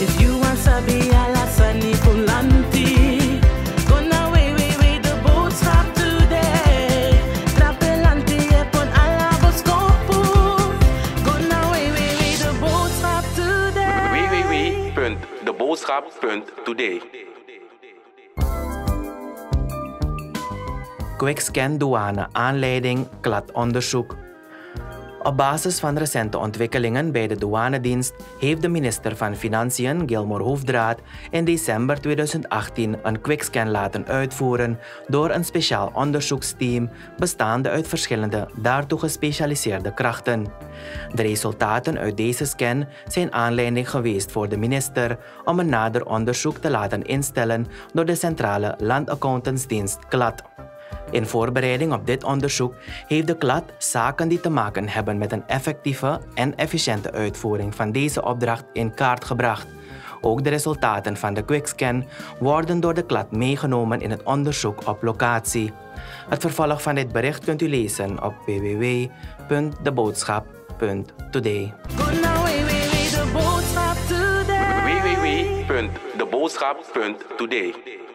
If you want sabi alasani kulanti. Gonna way, way, way, the boodschap today. Trapelanti epon alaboskopu. Gonna way, way, way, the boodschap today. www.deboodschap.today. Quickscan douane aanleiding kladonderzoek. Op basis van recente ontwikkelingen bij de douanedienst heeft de minister van Financiën, Gilmore Hoefdraad, in december 2018 een quickscan laten uitvoeren door een speciaal onderzoeksteam bestaande uit verschillende daartoe gespecialiseerde krachten. De resultaten uit deze scan zijn aanleiding geweest voor de minister om een nader onderzoek te laten instellen door de Centrale Landaccountantsdienst KLAD. In voorbereiding op dit onderzoek heeft de klad zaken die te maken hebben met een effectieve en efficiënte uitvoering van deze opdracht in kaart gebracht. Ook de resultaten van de quickscan worden door de klad meegenomen in het onderzoek op locatie. Het vervolg van dit bericht kunt u lezen op www.deboodschap.today. Www.deboodschap.today.